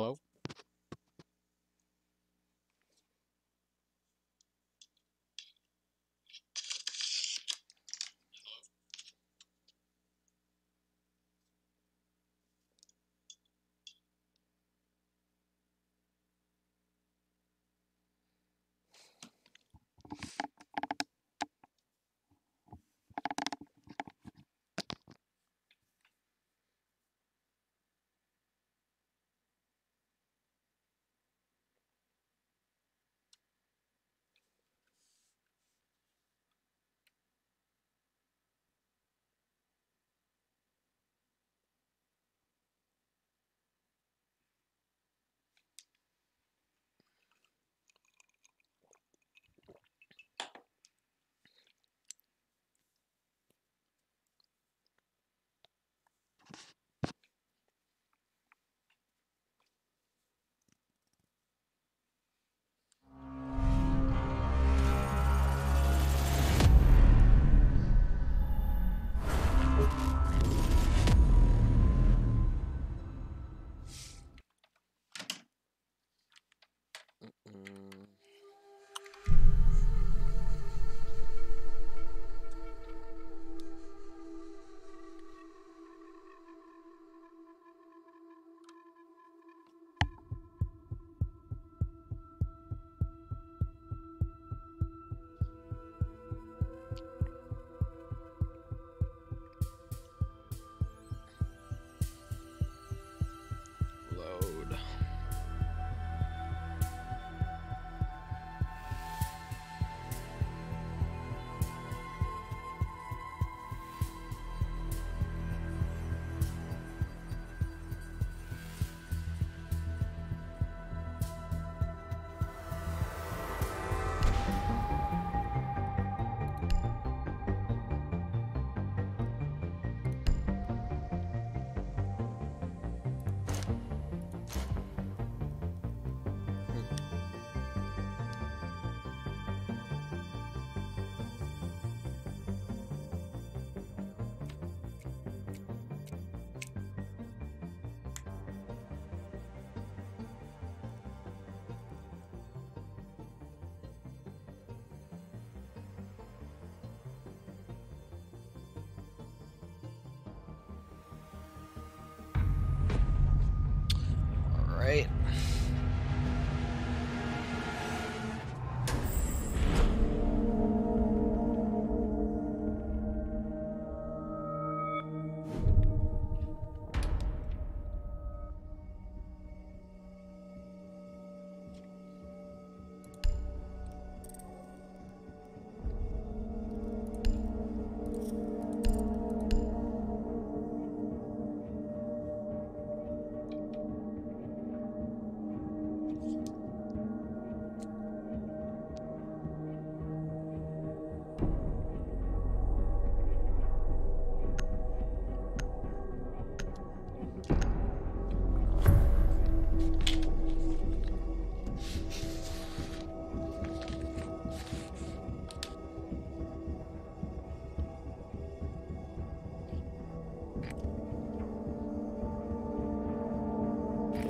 Hello?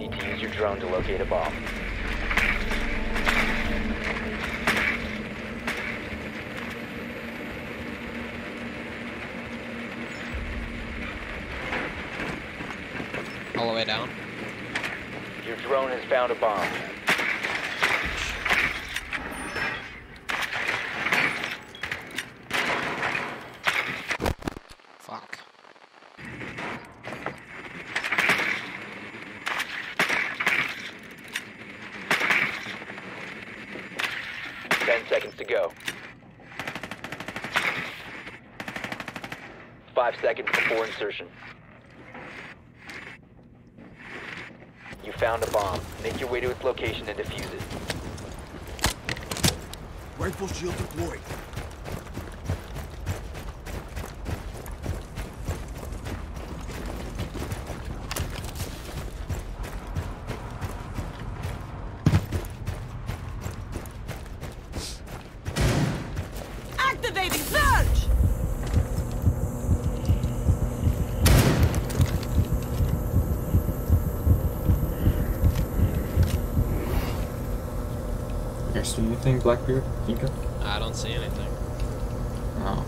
Need to use your drone to locate a bomb. All the way down. Your drone has found a bomb. Seconds to go. Five seconds before insertion. You found a bomb. Make your way to its location and defuse it. Rifle shield deployed. You see anything, Blackbeard? Inca? I don't see anything. Oh.